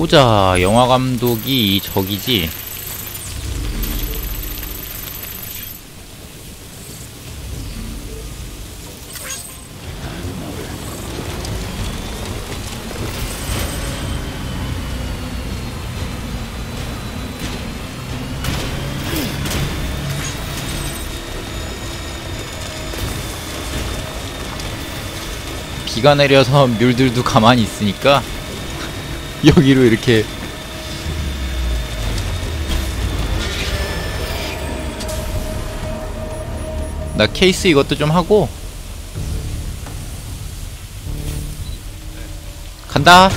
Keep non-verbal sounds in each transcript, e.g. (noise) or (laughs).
보자. 영화 감독이 저기지. 비가 내려서 (laughs) 뮬들도 가만히 있으니까 (laughs) 여기로 이렇게. 나 케이스 이것도 좀 하고. 간다.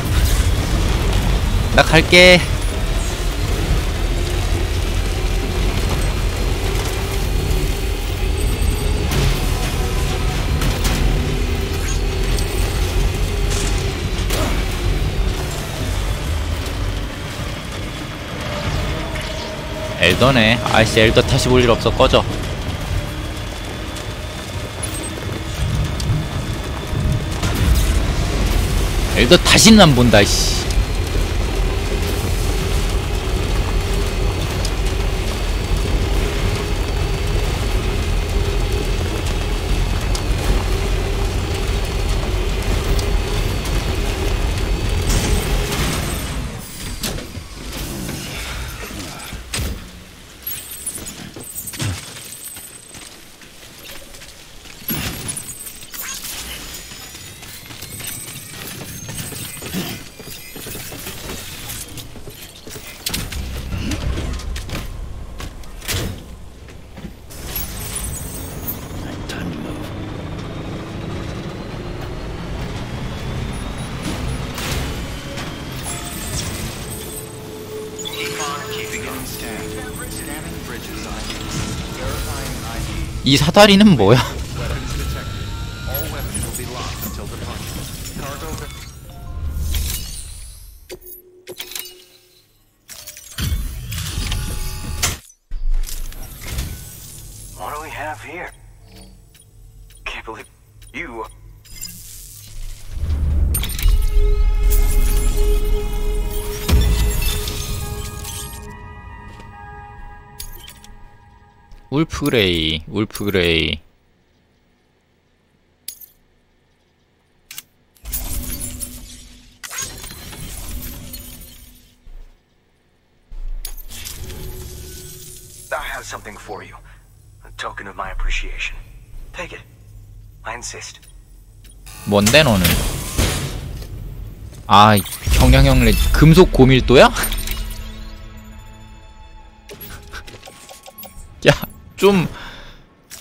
나 갈게 엘더네. 아이씨 엘더 다시 볼 일 없어. 꺼져. 엘더 다시는 안 본다 씨 사다리는 뭐야? 그레이, 울프 그레이. I have something for you. A token of my appreciation. Take it. I insist. 뭔데 너는? 아, 경량형 레 금속 고밀도야? 야, 좀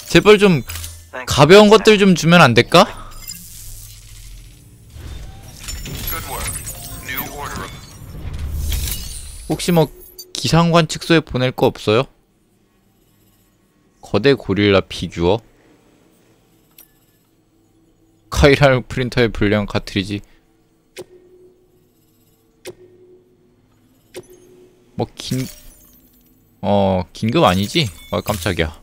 제발 좀. 가벼운 것들 좀 주면 안 될까? 혹시 뭐 기상관 측소에 보낼 거 없어요? 거대 고릴라 피규어? 카이랄 프린터의 불량 카트리지 뭐 긴... 어... 긴급 아니지? 아 깜짝이야.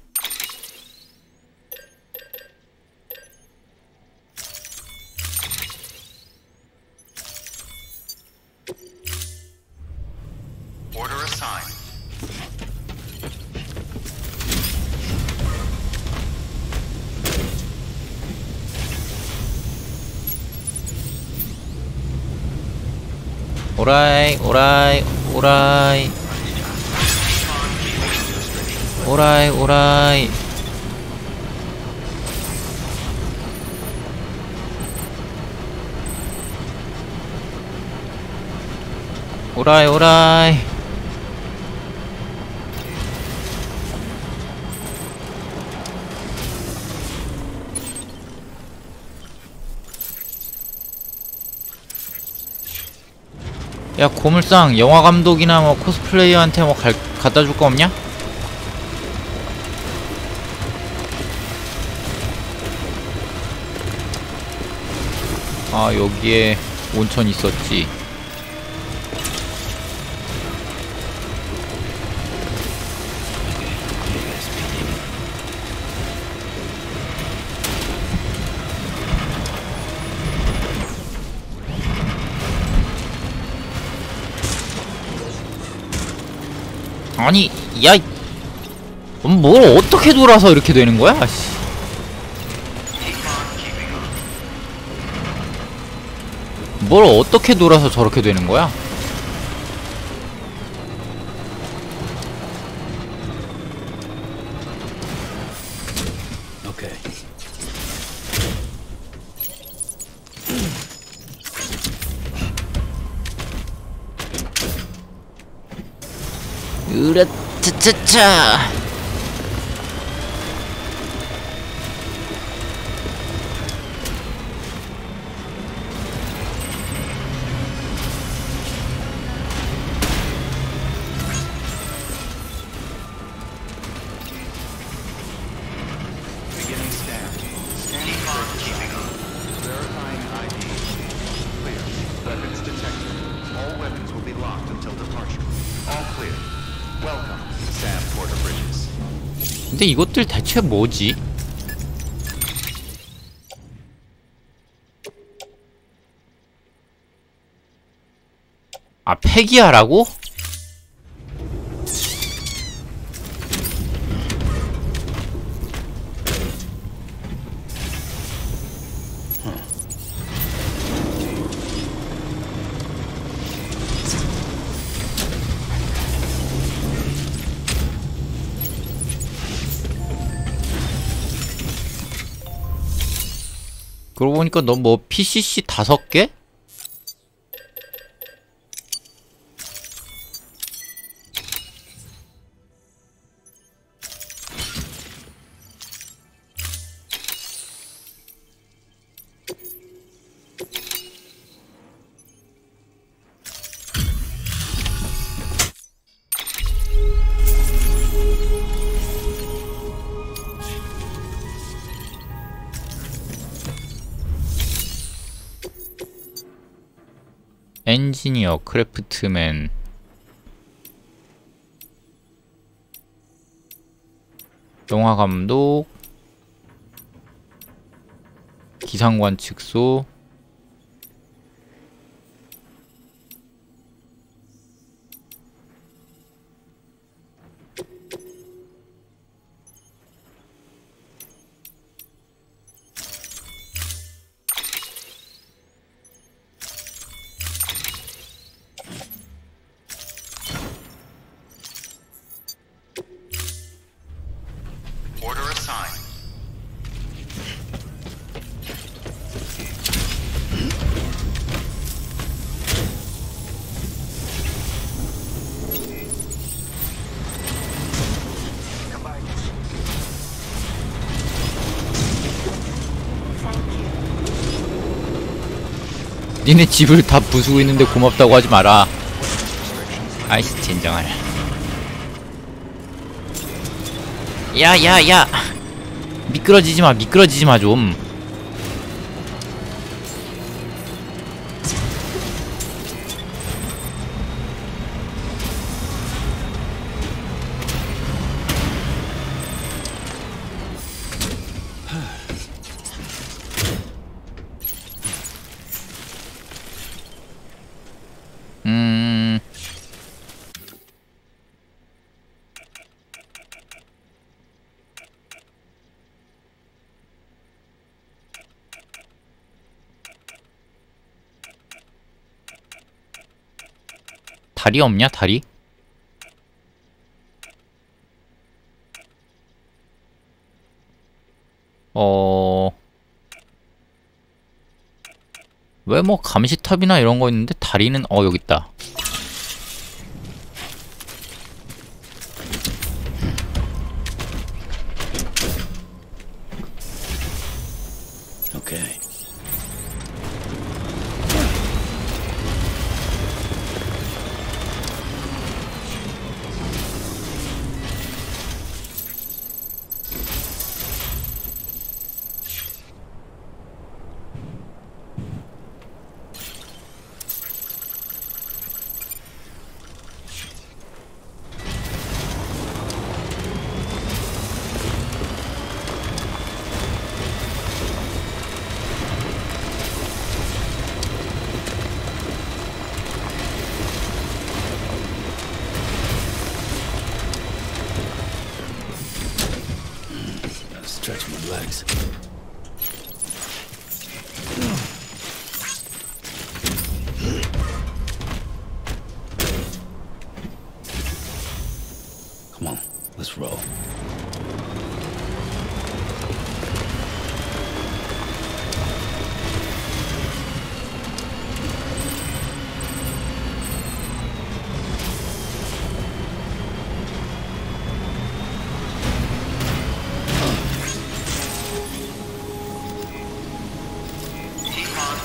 오라이 오라이 오라이 오라이 오라이 오라이 오라이 야 고물상 영화 감독이나 뭐 코스플레이어한테 뭐 갈, 갖다 줄 거 없냐? 아 여기에 온천 있었지 아니 야뭘 어떻게 돌아서 이렇게 되는 거야? 씨. 뭘 어떻게 돌아서 저렇게 되는 거야? Okay. 으라 차차차 대체 뭐지? 아 폐기하라고? 보니까 너뭐 PCC 다섯 개? 엔지니어, 크래프트맨. 영화감독. 기상관 측소 니네 집을 다 부수고 있는데 고맙다고 하지 마라. 아이씨 젠장할 야야야! 미끄러지지마 미끄러지지마 좀 다리 없냐 다리? 어... 왜 뭐 감시탑이나 이런 거 있는데 다리는 어 여기 있다.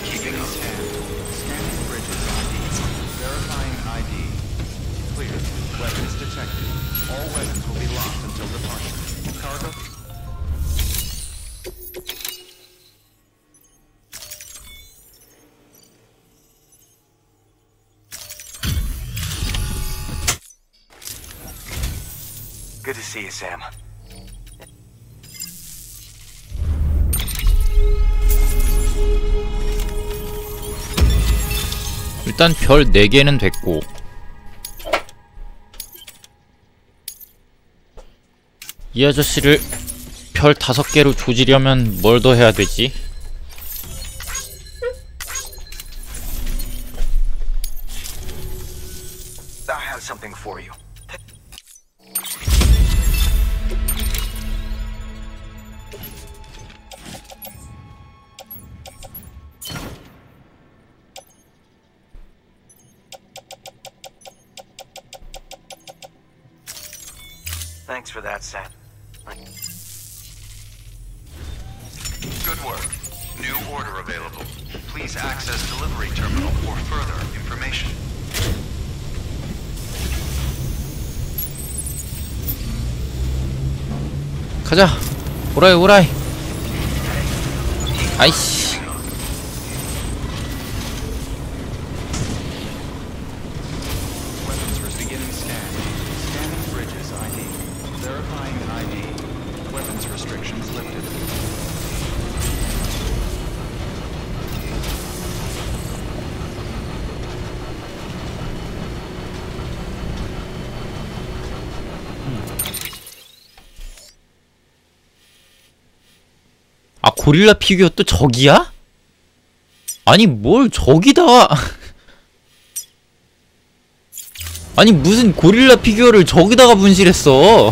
Keeping up. Scanning bridges ID. Verifying ID. Clear. Weapons detected. All weapons will be locked until departure. Cargo. Good to see you, Sam. 일단 별 4개는 됐고 이 아저씨를 별 5개로 조지려면 뭘 더 해야 되지? 오라이 오라이 아이씨 아 고릴라 피규어 또 저기야? 아니 뭘 저기다가 아니 무슨 고릴라 피규어를 저기다가 분실했어?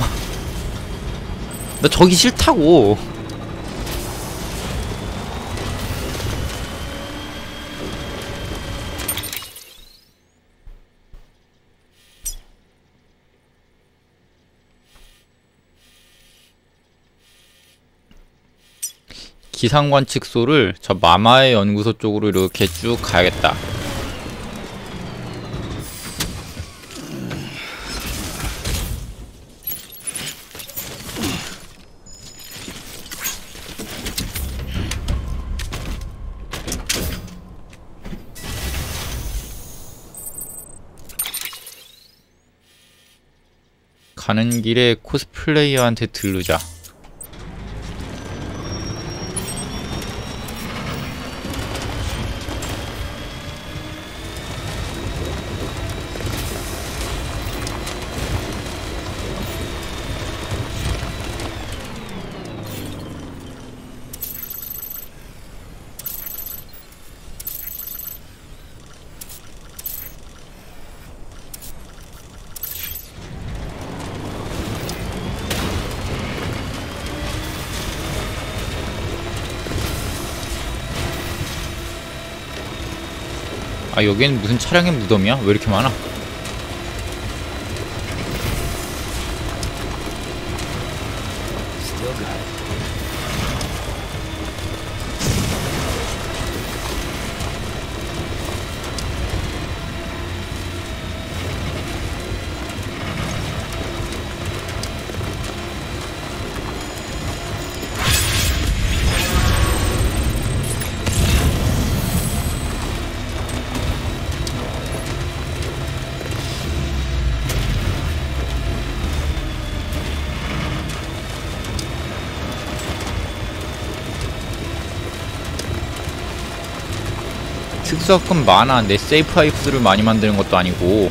나 저기 싫다고 기상관측소를 저 마마의 연구소 쪽으로 이렇게 쭉 가야겠다. 가는 길에 코스플레이어한테 들르자. 아 여기는 무슨 차량의 무덤이야? 왜 이렇게 많아? 특수학금 많아. 내 세이프 하이프스를 많이 만드는 것도 아니고.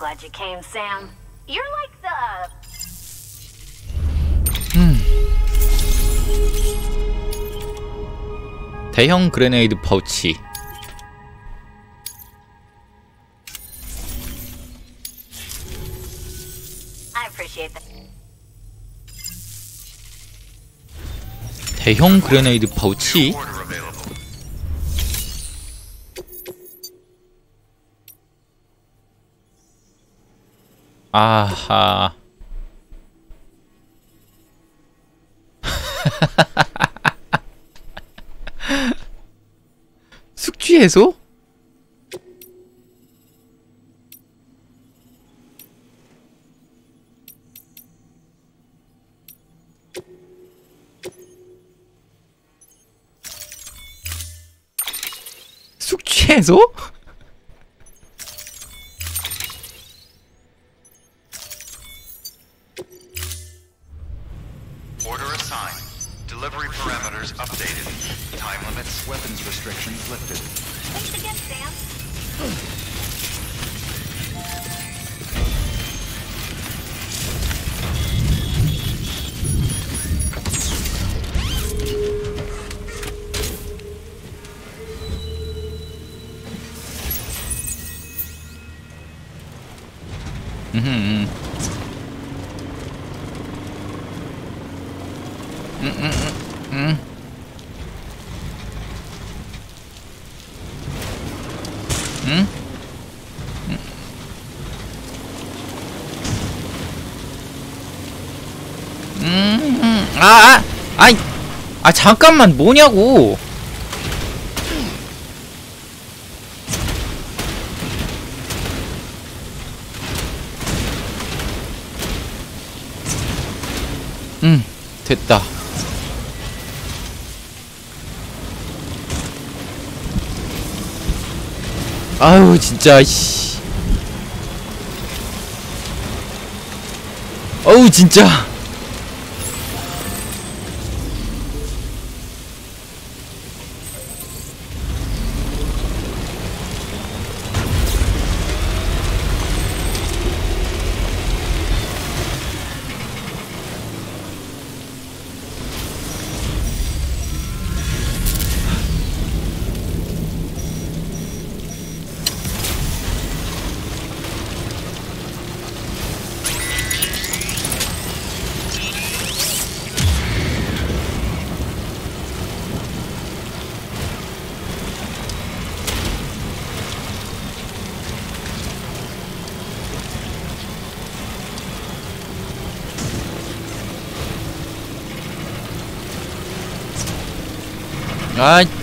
glad you came, Sam. You're like the. 대형 그레네이드 파우치. I appreciate that. 대형 그레네이드 파우치? 아하. (laughs) 숙취 해소? 숙취 해소? 잠깐만, 뭐냐고. 응, 됐다. 아유, 진짜, 씨. 어우, 진짜. 아.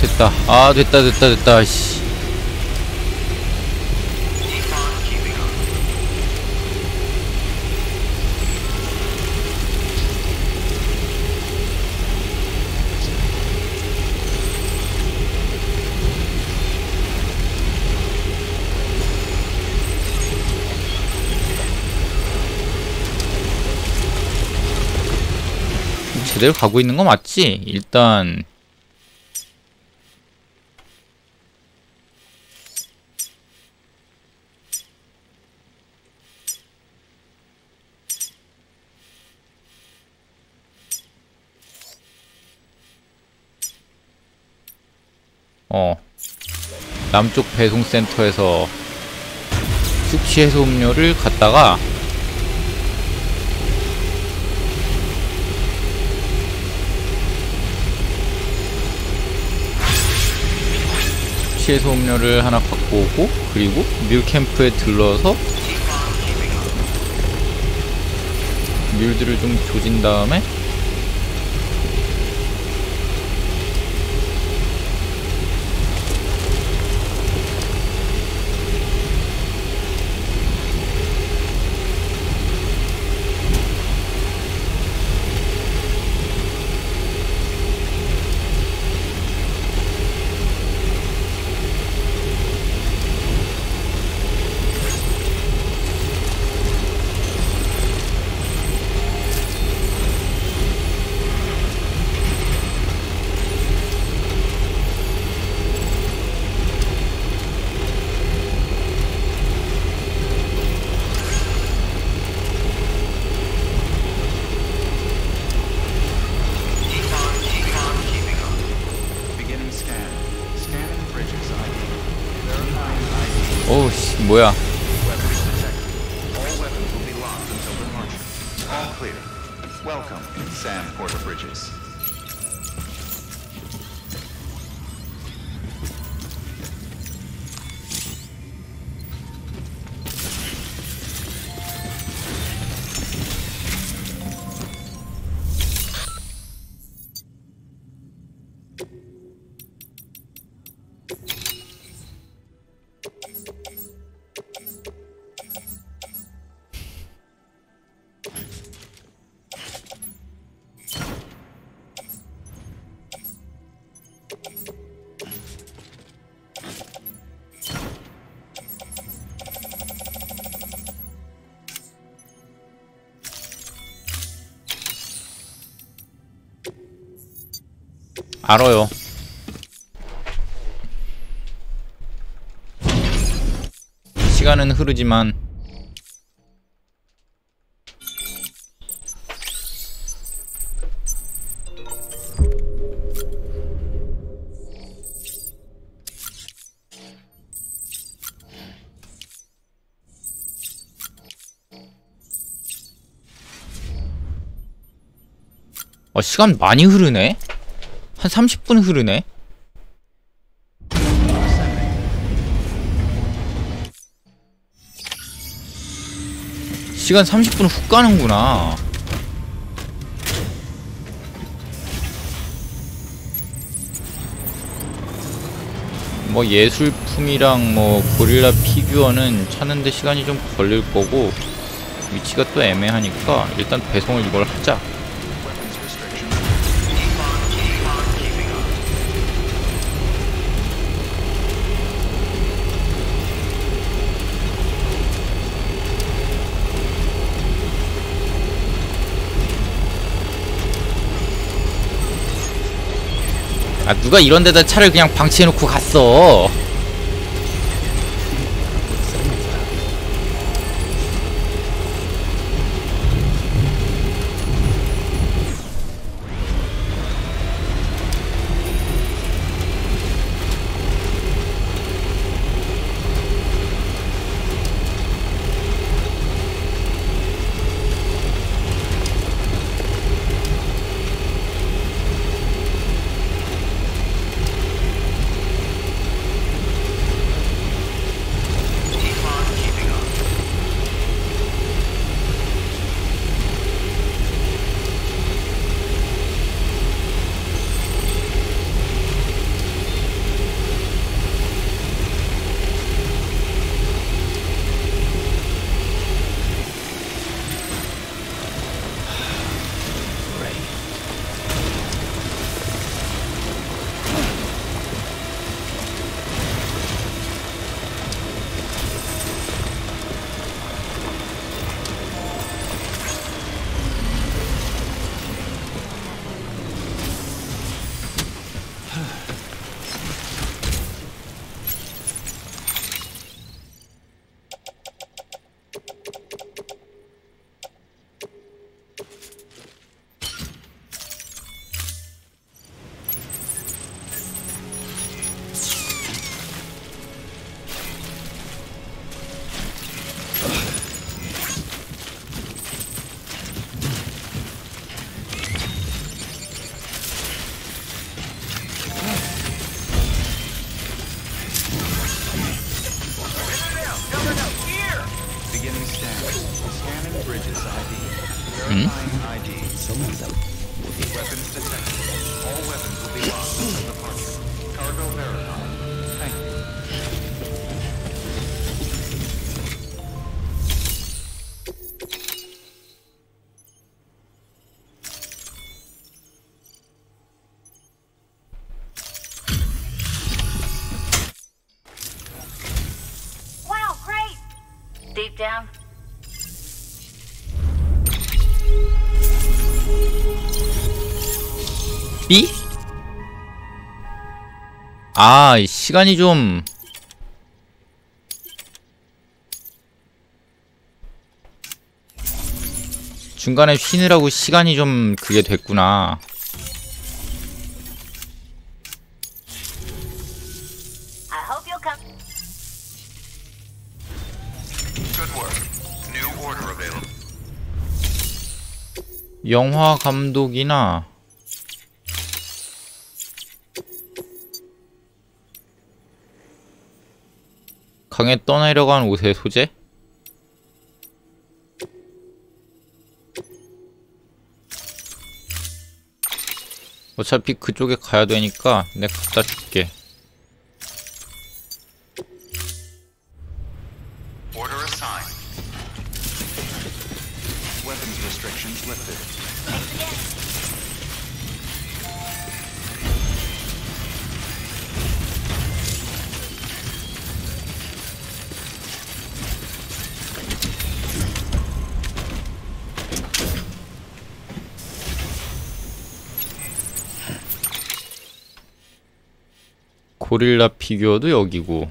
됐다 아 됐다 됐다 됐다 씨. 제대로 가고 있는 거 맞지? 일단 어. 남쪽 배송센터에서 숙취 해소 음료를 갖다가 숙취 해소 음료를 하나 갖고 오고 그리고 뮬캠프에 들러서 뮬들을 좀 조진 다음에 알아요 시간은 흐르지만 어, 시간 많이 흐르네? 한 30분 흐르네? 시간 30분 훅 가는구나. 뭐 예술품이랑 뭐 고릴라 피규어는 찾는데 시간이 좀 걸릴 거고 위치가 또 애매하니까 일단 배송을 이걸 하자. 아 누가 이런 데다 차를 그냥 방치해놓고 갔어 Deep down, B? 아, 이 시간이 좀 중간에 쉬느라고 시간이 좀 그게 됐구나. 영화 감독이나 강에 떠내려간 옷의 소재? 어차피 그쪽에 가야 되니까 내가 갖다 줄게. 고릴라 피규어도 여기고.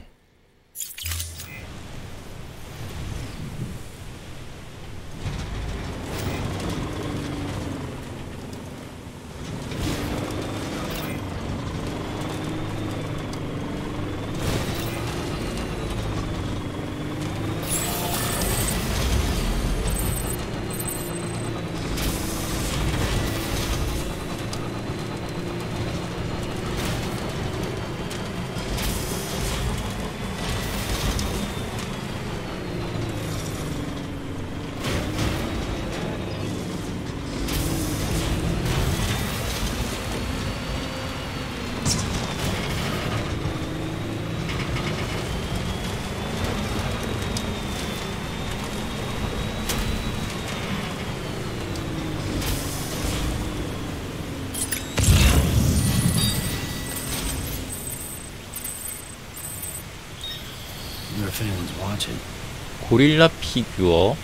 고릴라 피규어.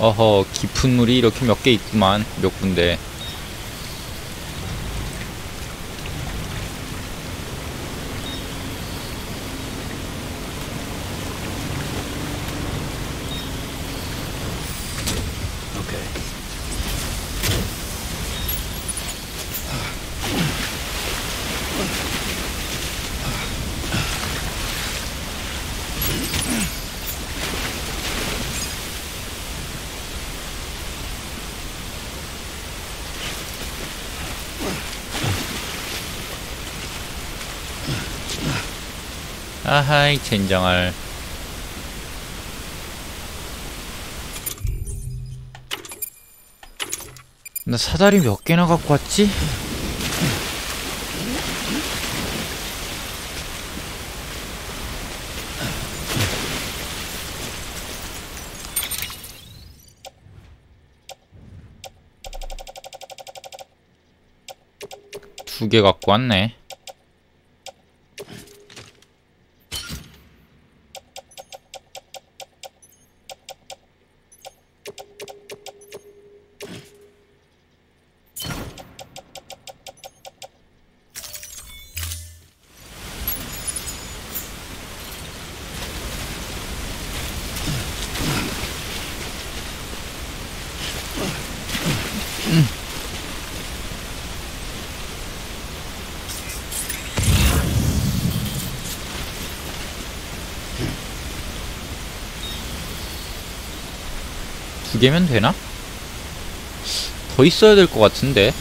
어허, 깊은 물이 이렇게 몇 개 있구만. 몇 군데. 아하이, 젠장할. 나 사다리 몇 개나 갖고 왔지? 두 개 갖고 왔네. 두 개면 되나? 더 있어야 될 것 같은데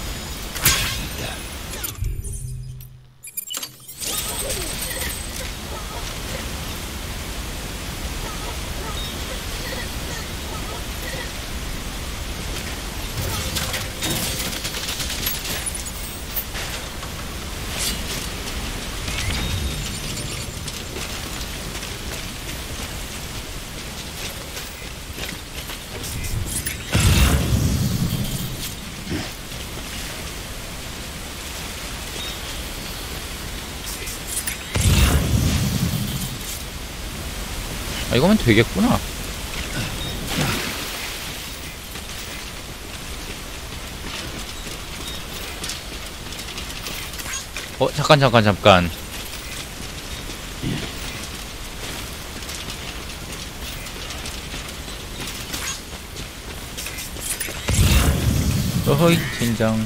되겠구나. 어 잠깐 잠깐 잠깐. 어허이 젠장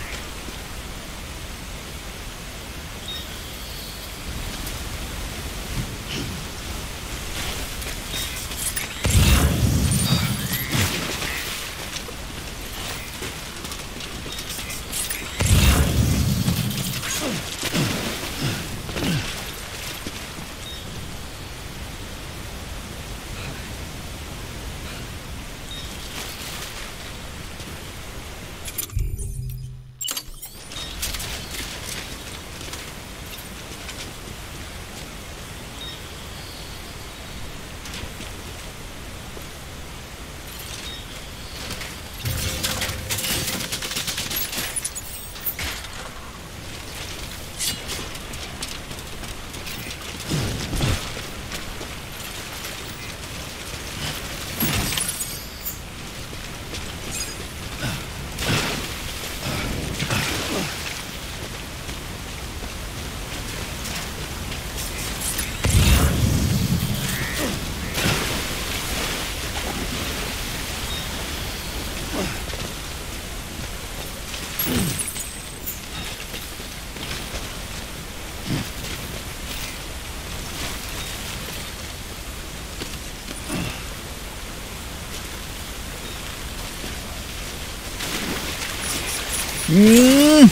음.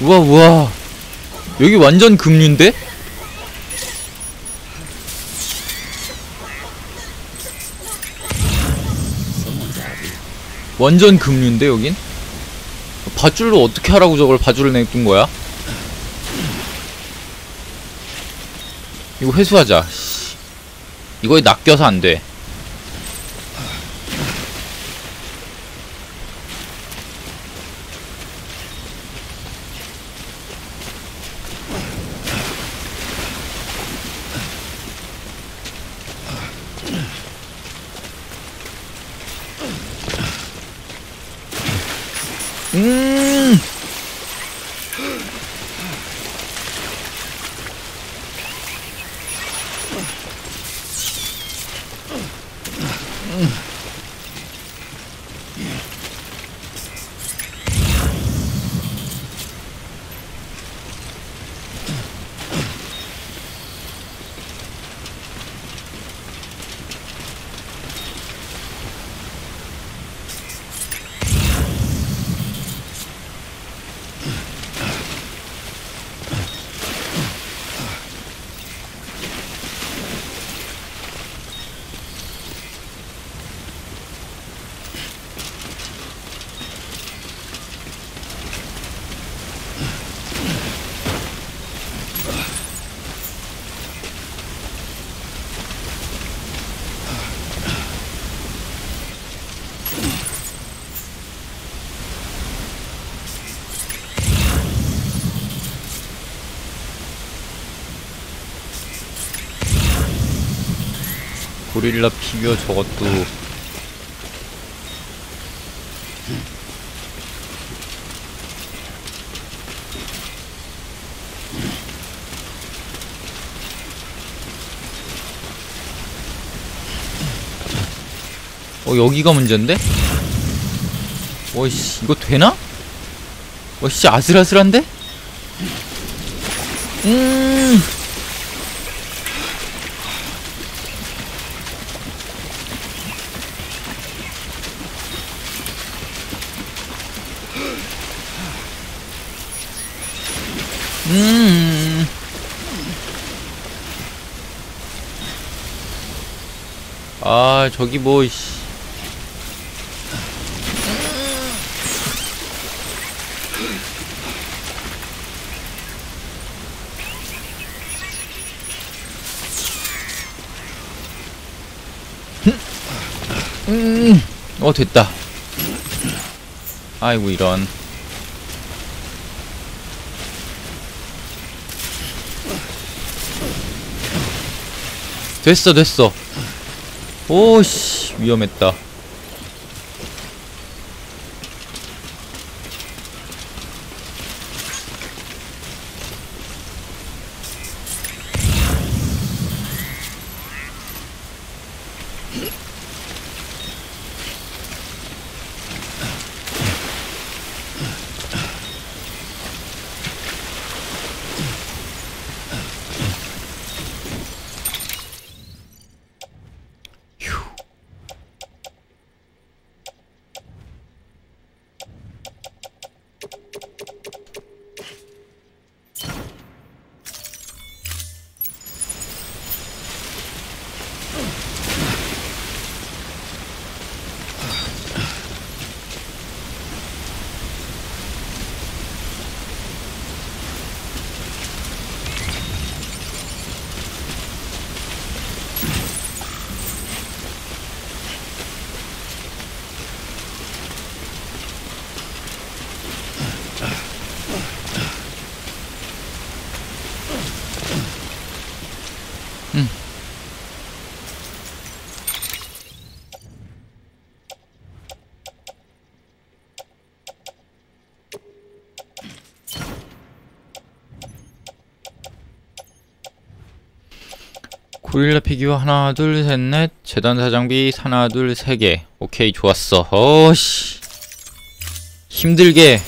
우와 우와 여기 완전 금류인데? 완전 금류인데 여긴? 밧줄로 어떻게 하라고 저걸 밧줄을 내둔 거야? 이거 회수하자 씨. 이거에 낚여서 안돼 음. 고릴라 피규어 저것도 어 여기가 문제인데? 어이씨 이거 되나? 어씨 아슬아슬한데? 음 음. 아, 저기 뭐, 씨. 음, 어, 됐다. 아이고, 이런. 됐어, 됐어. 오씨, 위험했다. 피규어 하나 둘 셋 넷. 재단 사장비 하나 둘 세 개. 오케이 좋았어. 어씨. 힘들게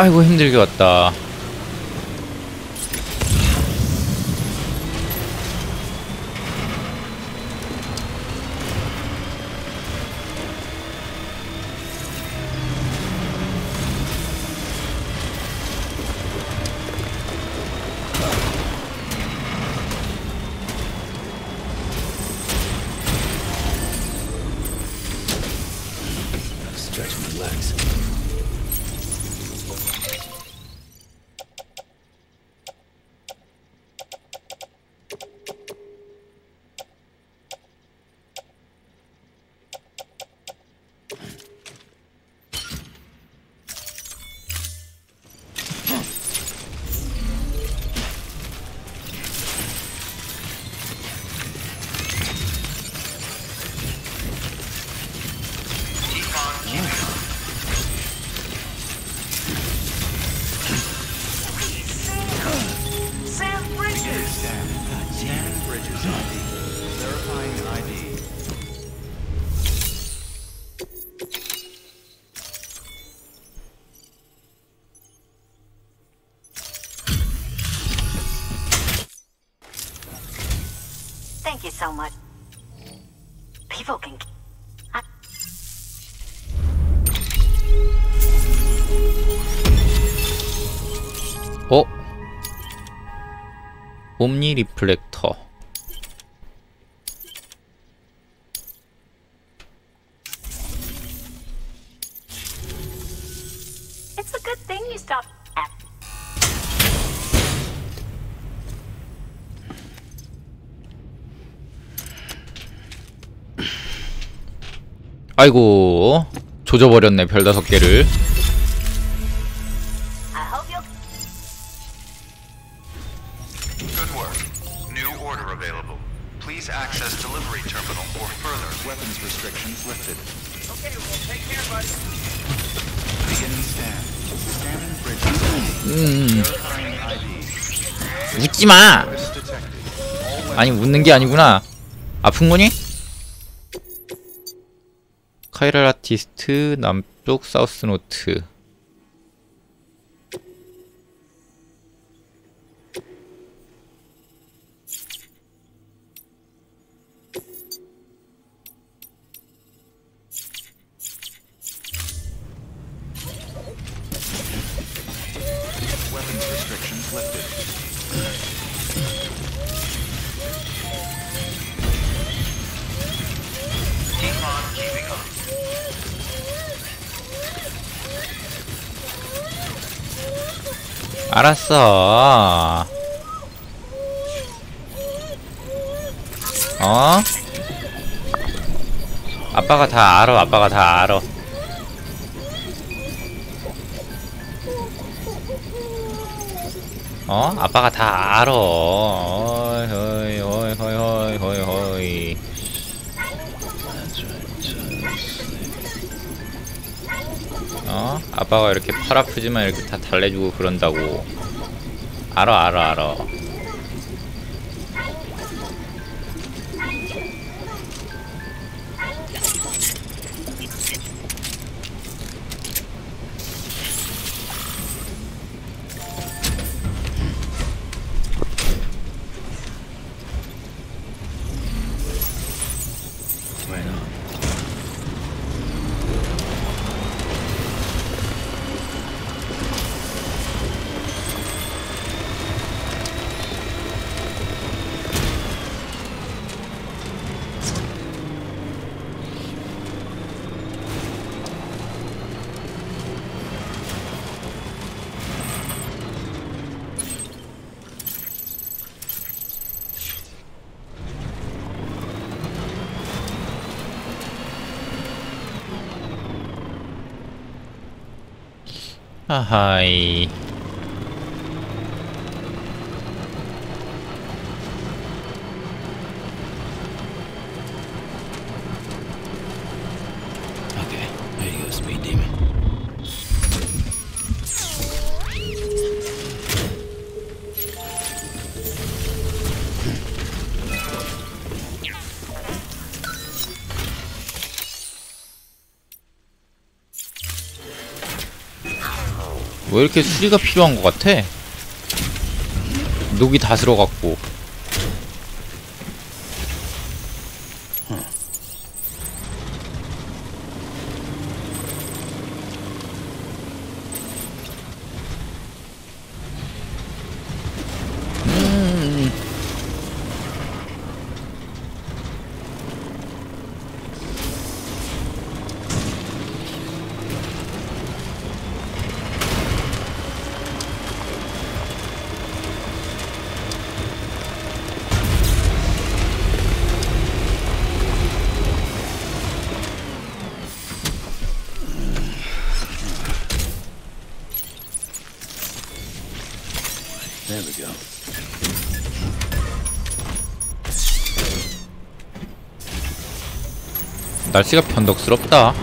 아이고 힘들게 왔다 Bridges ID. Verifying ID. Thank you so much. People can. I, 어? 옴니 리플렉터 아이고 조져버렸네 별 다섯 개를. 음. 음. 웃지마. 아니 웃는게 아니구나. 아픈거니? 카이랄 아티스트 남쪽 사우스 노트. 알았어. 어? 아빠가 다 알아. 아빠가 다 알아. 어? 아빠가 다 알아. 어이, 어이, 어이, 어이, 어이, 어이. 아빠가 이렇게 팔 아프지만 이렇게 다 달래주고 그런다고. 알아, 알아, 알아. 하하 왜 이렇게 수리가 필요한 것 같아? 녹이 다 들어갔고. 날씨가 변덕스럽다.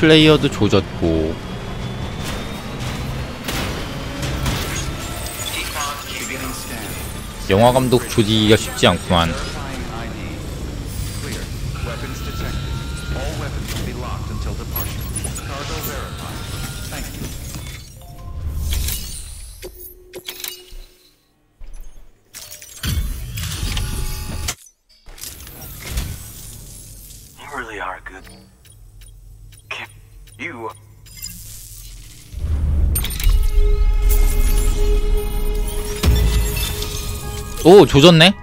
플레이어도 조졌고 Beginning scan. 영화 감독 조지기가 쉽지 않구만. 오 조졌네.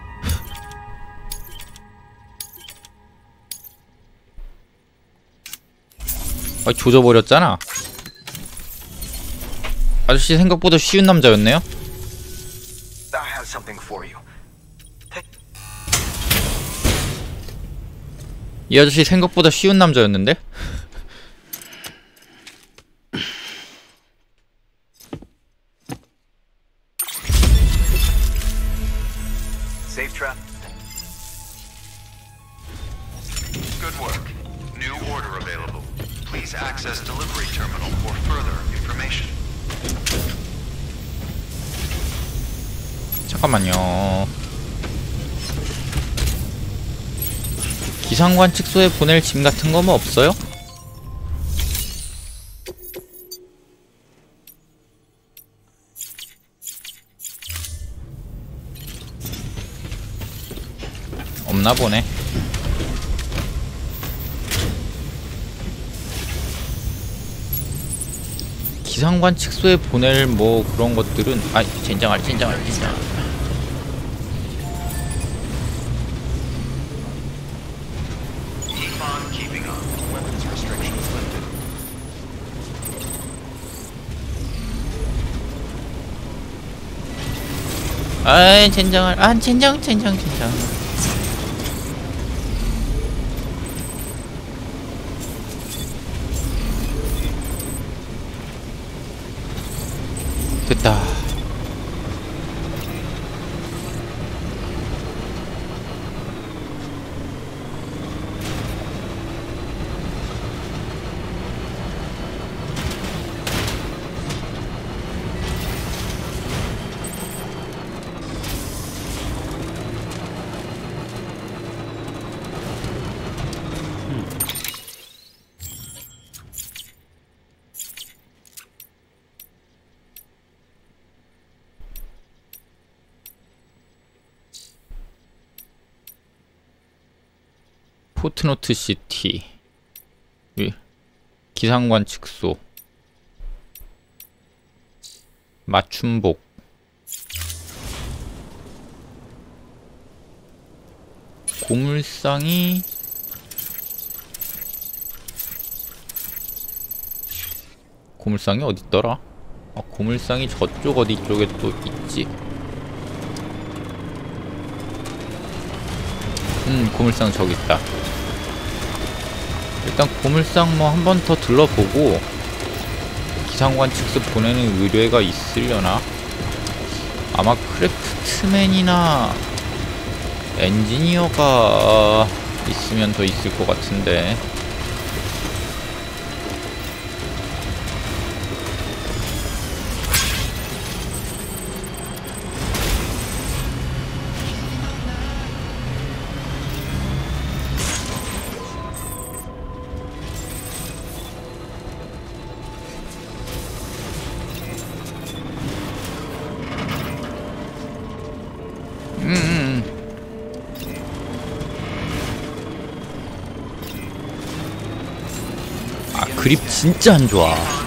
아 조져버렸잖아. 아저씨 생각보다 쉬운 남자였네요. 이 아저씨 생각보다 쉬운 남자였는데? Access delivery terminal for further information. 잠깐만요. 기상관 측소에 보낼 짐 같은 거 뭐 없어요? 없나 보네. 기상관 측소에 보낼 뭐 그런 것들은 아 젠장할 젠장할 젠장. 아이 젠장할 아 젠장 젠장 젠장 됐다 Port Knot City 위- 기상관측소 맞춤복. 고물상이 고물상이 어딨더라? 아, 고물상이 저쪽 어디 쪽에 또 있지? 음 고물상 저기 있다 일단 고물상 뭐 한 번 더 둘러보고 기상관측소 보내는 의뢰가 있으려나? 아마 크래프트맨이나 엔지니어가 있으면 더 있을 것 같은데 진짜 안 좋아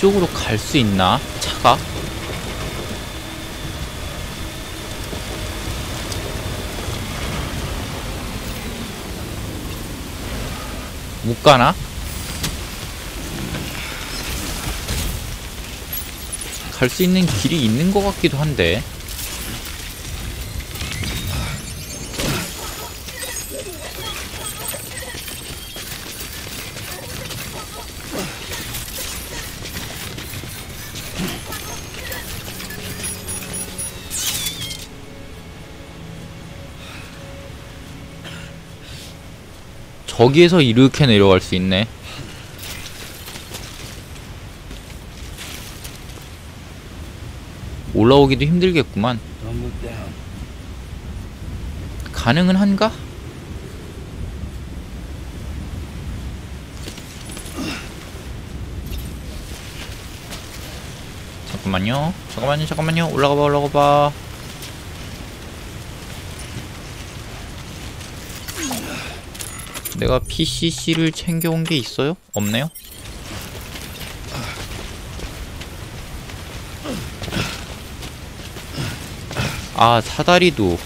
이쪽으로 갈 수 있나? 차가? 못 가나? 갈 수 있는 길이 있는 것 같기도 한데. 저기에서 이렇게 내려갈 수 있네. 올라오기도 힘들겠구만. 가능은 한가? 잠깐만요. 잠깐만요. 잠깐만요. 올라가 봐. 올라가 봐. 내가 PCC를 챙겨온 게 있어요? 없네요? 아, 사다리도